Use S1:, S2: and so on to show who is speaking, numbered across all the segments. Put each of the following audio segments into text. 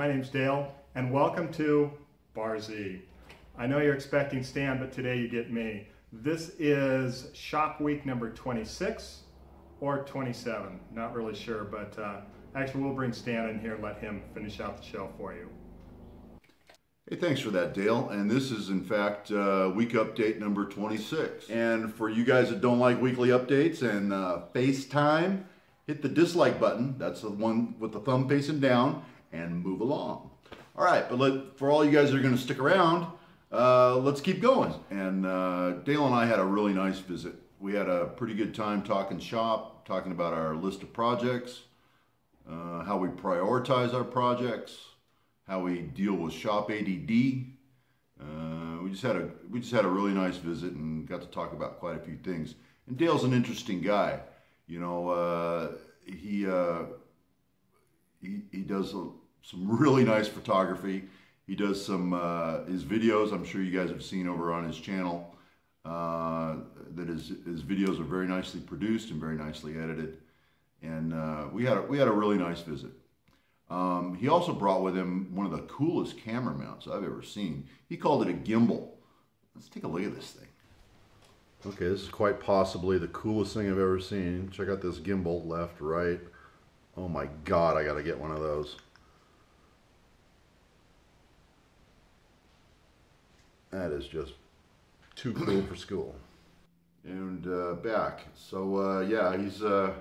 S1: My name's Dale, and welcome to Bar Z. I know you're expecting Stan, but today you get me. This is shop week number 26 or 27. Not really sure, but uh, actually, we'll bring Stan in here and let him finish out the show for you.
S2: Hey, thanks for that, Dale. And this is, in fact, uh, week update number 26. And for you guys that don't like weekly updates and uh, FaceTime, hit the dislike button. That's the one with the thumb facing down and move along. All right, but let, for all you guys that are going to stick around, uh, let's keep going. And uh, Dale and I had a really nice visit. We had a pretty good time talking shop, talking about our list of projects, uh, how we prioritize our projects, how we deal with shop ADD. Uh, we just had a we just had a really nice visit and got to talk about quite a few things. And Dale's an interesting guy. You know, uh, he uh, he, he does a, some really nice photography. He does some uh, his videos. I'm sure you guys have seen over on his channel. Uh, that his his videos are very nicely produced and very nicely edited. And uh, we had a, we had a really nice visit. Um, he also brought with him one of the coolest camera mounts I've ever seen. He called it a gimbal. Let's take a look at this thing. Okay, this is quite possibly the coolest thing I've ever seen. Check out this gimbal, left, right. Oh my God, I gotta get one of those. That is just too cool for school. And uh, back. So uh, yeah, he's uh,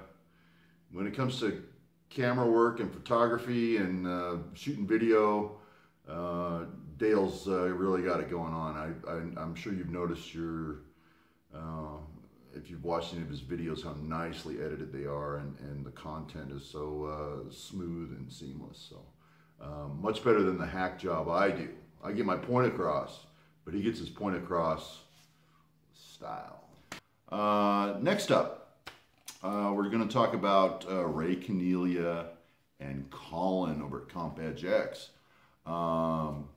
S2: when it comes to camera work and photography and uh, shooting video, uh, Dale's uh, really got it going on. I, am sure you've noticed your if you've watched any of his videos, how nicely edited they are, and, and the content is so smooth and seamless. So much better than the hack job I do. I get my point across, but he gets his point across style. Uh, next up, uh, we're going to talk about uh, Ray Cornelia and Colin over at CompEdgeX. Um,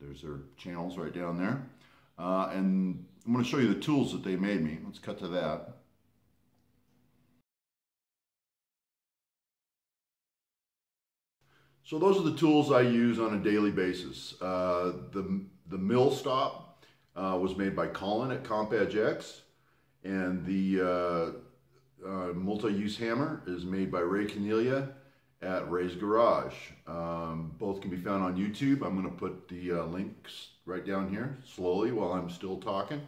S2: there's their channels right down there. Uh, and I'm going to show you the tools that they made me. Let's cut to that. So those are the tools I use on a daily basis. Uh, the, the mill stop uh, was made by Colin at CompEdgeX, and the uh, uh multi-use hammer is made by Ray Cornelia at Ray's Garage. Um, both can be found on YouTube. I'm going to put the uh, links right down here slowly while I'm still talking.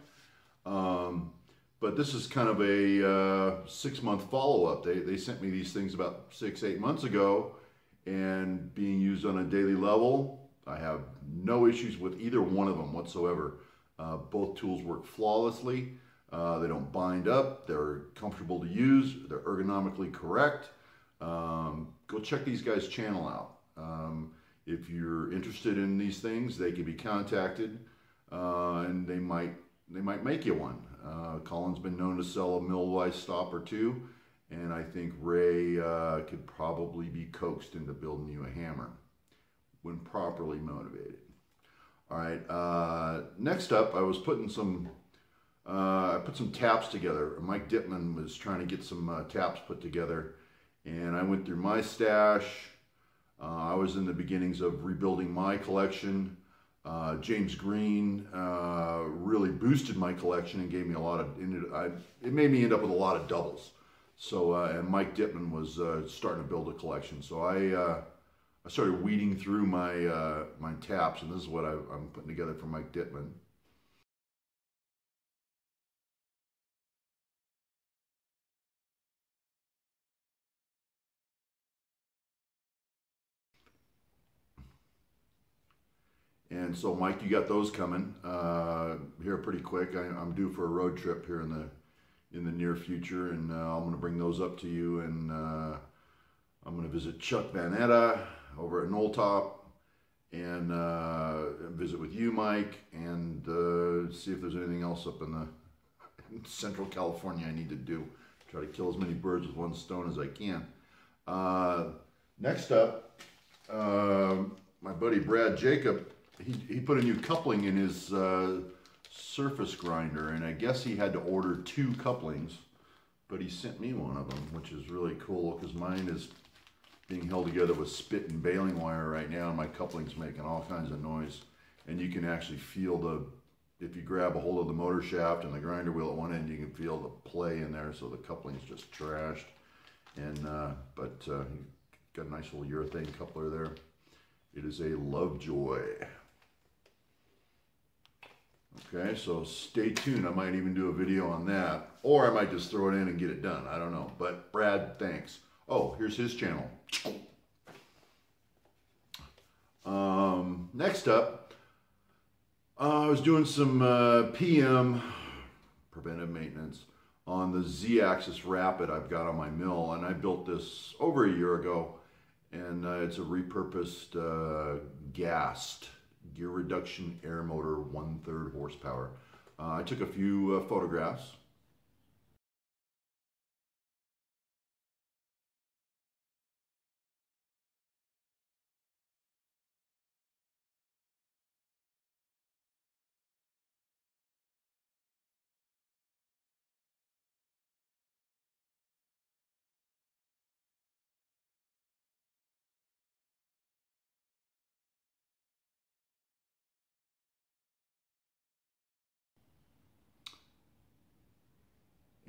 S2: Um, but this is kind of a uh, six month follow up. They, they sent me these things about six, eight months ago and being used on a daily level. I have no issues with either one of them whatsoever. Uh, both tools work flawlessly. Uh, they don't bind up. They're comfortable to use. They're ergonomically correct. Um, go check these guys' channel out. Um, if you're interested in these things, they can be contacted uh, and they might they might make you one. Uh, Colin's been known to sell a mill vise stop or two, and I think Ray uh, could probably be coaxed into building you a hammer when properly motivated. All right, uh, next up, I was putting some, uh, I put some taps together. Mike Dittman was trying to get some uh, taps put together, and I went through my stash, uh, I was in the beginnings of rebuilding my collection. Uh, James Green uh, really boosted my collection and gave me a lot of, it made me end up with a lot of doubles. So, and Mike Dittman was starting to build a collection. So I, I started weeding through my, my taps, and this is what I, I'm putting together for Mike Dittman. And so, Mike, you got those coming uh, here pretty quick. I, am due for a road trip here in the in the near future, and uh, I'm going to bring those up to you. And uh, I'm going to visit Chuck Vanetta over at Knolltop, and uh, visit with you, Mike, and uh, see if there's anything else up in the in Central California I need to do. Try to kill as many birds with one stone as I can. Uh, next up, my buddy Brad Jacob he, he put a new coupling in his uh, surface grinder, and I guess he had to order two couplings, but he sent me one of them, which is really cool because mine is being held together with spit and baling wire right now, and my coupling's making all kinds of noise. And you can actually feel the, if you grab a hold of the motor shaft and the grinder wheel at one end, you can feel the play in there, so the coupling's just trashed. And, uh, but uh, got a nice little urethane coupler there. It is a Lovejoy. Okay, so stay tuned. I might even do a video on that, or I might just throw it in and get it done. I don't know. But Brad, thanks. Oh, here's his channel. Um, next up, uh, I was doing some uh, PM preventive maintenance on the Z-axis Rapid I've got on my mill, and I built this over a year ago, and uh, it's a repurposed uh, Gast gear reduction air motor, one third horsepower. Uh, I took a few uh, photographs.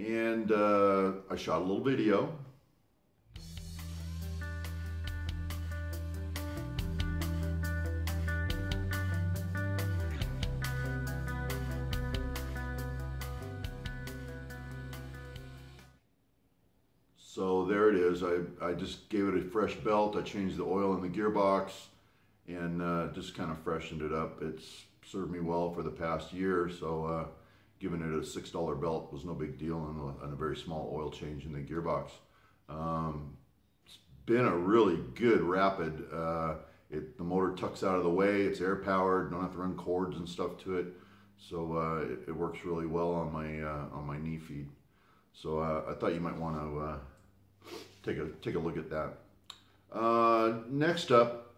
S2: And uh, I shot a little video. So there it is. I, I just gave it a fresh belt. I changed the oil in the gearbox and uh, just kind of freshened it up. It's served me well for the past year. So uh, giving it a six dollar belt was no big deal and a, a, very small oil change in the gearbox. Um, it's been a really good rapid. Uh, it, the motor tucks out of the way. It's air powered. Don't have to run cords and stuff to it. So uh, it, it, works really well on my uh, on my knee feed. So uh, I thought you might want to uh, take a take a look at that. Uh, next up,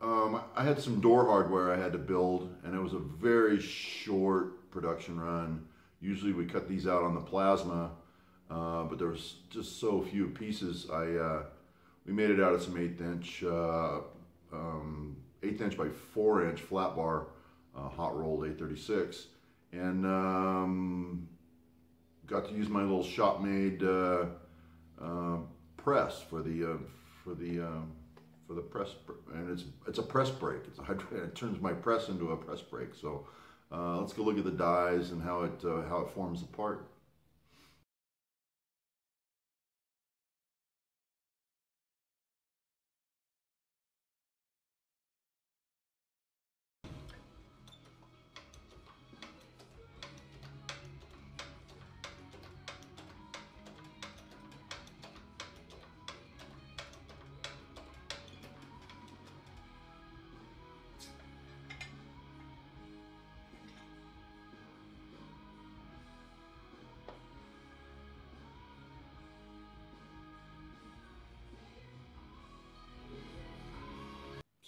S2: um, I had some door hardware I had to build, and it was a very short production run. Usually we cut these out on the plasma, uh, but there was just so few pieces. I uh, we made it out of some eighth inch, uh, um, eighth inch by four inch flat bar, uh, hot rolled A36, and um, got to use my little shop made uh, uh, press for the for the for the press, and it's it's a press brake. It's a, it turns my press into a press brake. So uh, let's go look at the dies and how it, uh, how it forms the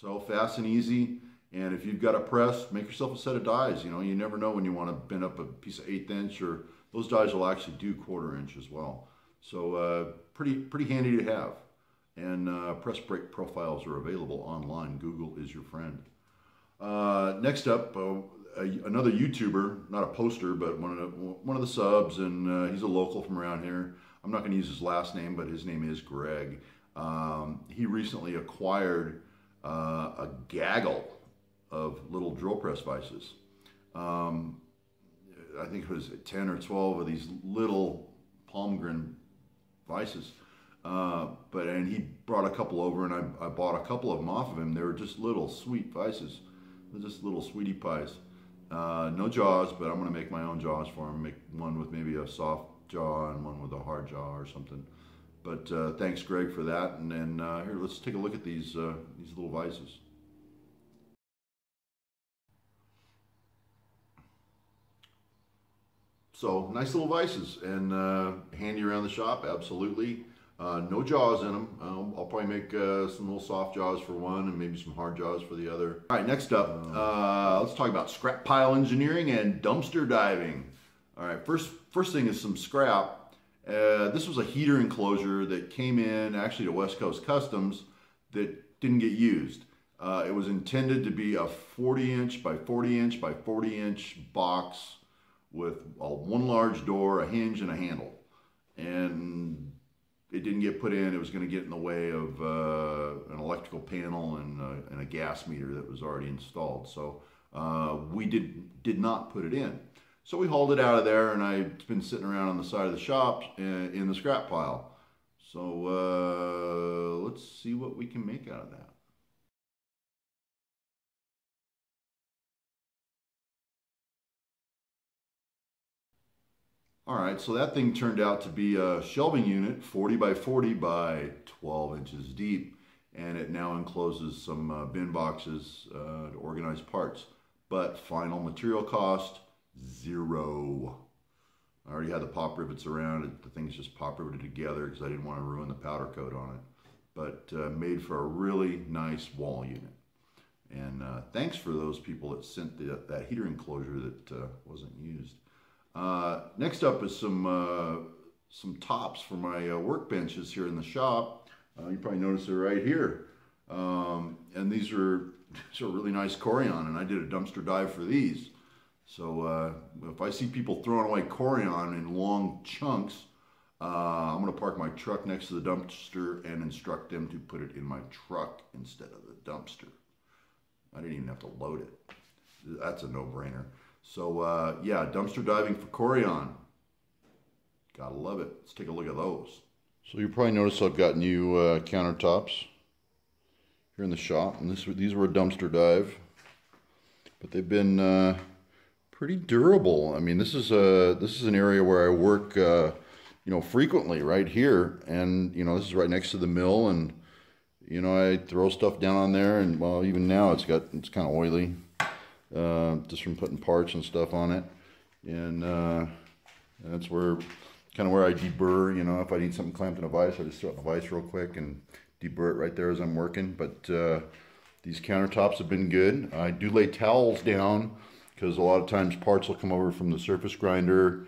S2: So fast and easy. And if you've got a press, make yourself a set of dies. You know, you never know when you want to bend up a piece of eighth inch or those dies will actually do quarter inch as well. So uh, pretty, pretty handy to have. And uh, press brake profiles are available online. Google is your friend. Uh, next up, uh, another YouTuber, not a poster, but one of the, one of the subs, and uh, he's a local from around here. I'm not going to use his last name, but his name is Greg. Um, he recently acquired a gaggle of little drill press vices. Um, I think it was 10 or 12 of these little Palmgren vices. Uh, but and he brought a couple over, and I, I bought a couple of them off of him. They were just little sweet vices, just little sweetie pies. Uh, no jaws, but I'm gonna make my own jaws for him. Make one with maybe a soft jaw and one with a hard jaw or something. But uh, thanks, Greg, for that. And then uh, here, let's take a look at these uh, these little vices. So nice little vices and uh, handy around the shop, absolutely. Uh, no jaws in them. Um, I'll probably make uh, some little soft jaws for one and maybe some hard jaws for the other. All right, next up, let's talk about scrap pile engineering and dumpster diving. All right, first first thing is some scrap Uh, this was a heater enclosure that came in actually to West Coast Customs that didn't get used. Uh, it was intended to be a 40 inch by 40 inch by 40 inch box with a, one large door, a hinge, and a handle. And it didn't get put in. It was going to get in the way of uh, an electrical panel and, uh, and, a gas meter that was already installed. So uh, we did, did not put it in. So we hauled it out of there, and I've been sitting around on the side of the shop in, in the scrap pile. So uh, let's see what we can make out of that. All right, so that thing turned out to be a shelving unit, 40 by 40 by 12 inches deep, and it now encloses some uh, bin boxes uh, to organize parts. But final material cost, zero. I already had the pop rivets around. The thing's just pop riveted together because I didn't want to ruin the powder coat on it. But uh, made for a really nice wall unit. And uh, thanks for those people that sent the, that heater enclosure that uh, wasn't used. Uh, next up is some uh, some tops for my uh, workbenches here in the shop. you probably notice they're right here. Um, and these are, these are really nice Corian, and I did a dumpster dive for these. So uh, if I see people throwing away Corian in long chunks, uh, I'm going to park my truck next to the dumpster and instruct them to put it in my truck instead of the dumpster. I didn't even have to load it. That's a no-brainer. So uh, yeah, dumpster diving for Corian. Gotta love it. Let's take a look at those. So you probably noticed I've got new uh, countertops here in the shop, and this these were a dumpster dive, but they've been uh, pretty durable. I mean, this is a this is an area where I work, uh, you know, frequently right here, and you know, this is right next to the mill, and you know, I throw stuff down on there, and well, even now it's got it's kind of oily, uh, just from putting parts and stuff on it, and uh, that's where kind of where I deburr. You know, if I need something clamped in a vise, I just throw in a vise real quick and deburr it right there as I'm working. But uh, these countertops have been good. I do lay towels down because a lot of times parts will come over from the surface grinder.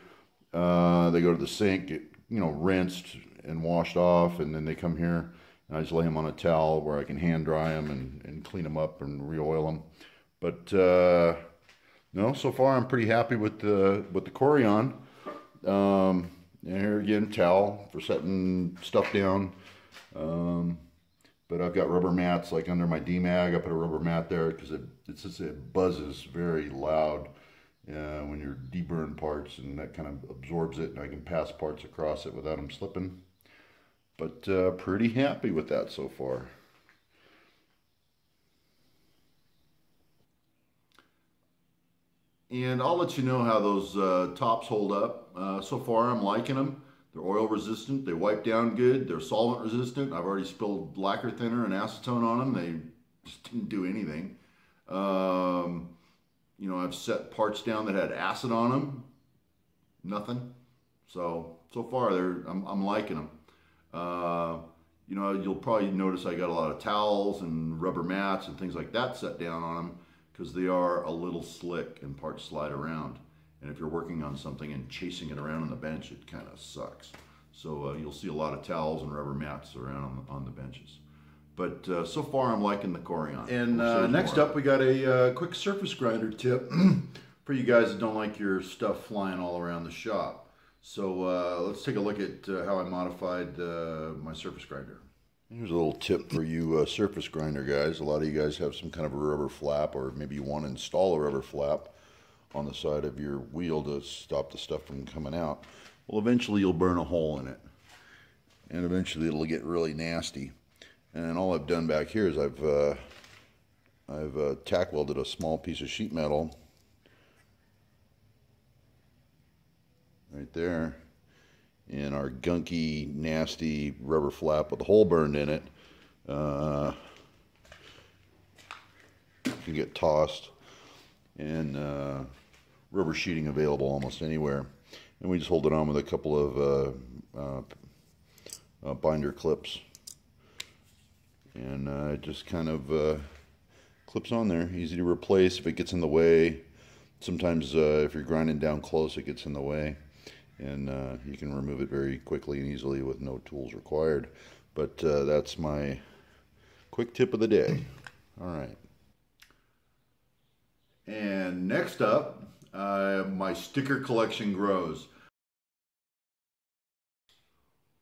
S2: Uh, they go to the sink, get, you know, rinsed and washed off, and then they come here. And I just lay them on a towel where I can hand dry them and, and clean them up and re-oil them. But uh, no, so far I'm pretty happy with the with the Corian. Um, and here again, towel for setting stuff down. Um, but I've got rubber mats like under my Demag. I put a rubber mat there because it it's just, it buzzes very loud uh, when you're deburring parts, and that kind of absorbs it, and I can pass parts across it without them slipping. But uh, pretty happy with that so far. And I'll let you know how those uh, tops hold up. Uh, so far, I'm liking them. They're oil resistant. They wipe down good. They're solvent resistant. I've already spilled lacquer thinner and acetone on them. They just didn't do anything. Um, you know, I've set parts down that had acid on them. Nothing. So, so far, they're, I'm, I'm liking them. Uh, you know, you'll probably notice I got a lot of towels and rubber mats and things like that set down on them because they are a little slick and parts slide around. If you're working on something and chasing it around on the bench, it kind of sucks. So uh, you'll see a lot of towels and rubber mats around on the, on the benches. But uh, so far, I'm liking the Corian. And uh, next up, we got a uh, quick surface grinder tip for you guys that don't like your stuff flying all around the shop. So uh, let's take a look at uh, how I modified my surface grinder. Here's a little tip for you surface grinder guys. A lot of you guys have some kind of a rubber flap, or maybe you want to install a rubber flap on the side of your wheel to stop the stuff from coming out. Well, eventually you'll burn a hole in it. And eventually it'll get really nasty. And all I've done back here is I've, uh, I've uh, tack welded a small piece of sheet metal right there in our gunky, nasty rubber flap with a hole burned in it. Uh, can get tossed and uh, rubber sheeting available almost anywhere. And we just hold it on with a couple of uh, uh, uh binder clips. And uh, it just kind of uh, clips on there. Easy to replace if it gets in the way. Sometimes if you're grinding down close, it gets in the way. and you can remove it very quickly and easily with no tools required. But that's my quick tip of the day. All right. And next up, uh, my sticker collection grows.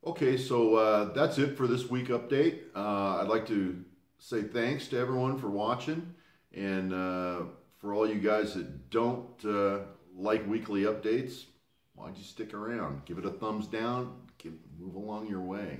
S2: Okay, so uh, that's it for this week update. Uh, I'd like to say thanks to everyone for watching and uh, for all you guys that don't uh, like weekly updates, why'd you stick around? Give it a thumbs down, give, move along your way.